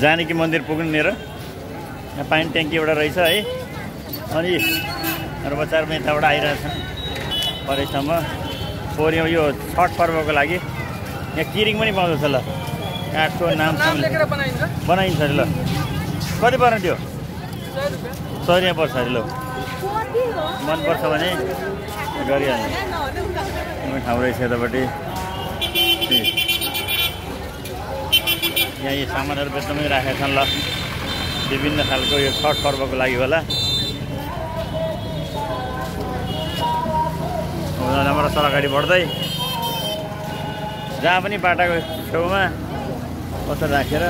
जानकी मन्दिर पुग्नेर यहाँ पानी ट्याङ्की एउटा रहेछ है। अनि हाम्रो बच्चाहरू पनि यताबाट आइरहेछन्। परेसम्म। फोहोर यो छठ पर्वको लागि। यहाँ किरिङ पनि पाउँदछ ल। काठको नाम बनाइन्छ। अरे ल। कति पर्ने त्यो? सय रुपियाँ। पर्छ अरे ल। मनपर्छ भने गरिहाल्नु। ठाउँ रहेछ यतापट्टि। यहाँ यी सामानहरू बेच्न पनि राखेका छन् ल। विभिन्न खालको यो छठ पर्वको लागि होला। राम्रो सर अगाडि बढ्दै। जहाँ पनि बाटाको छेउमा पसल राखेर?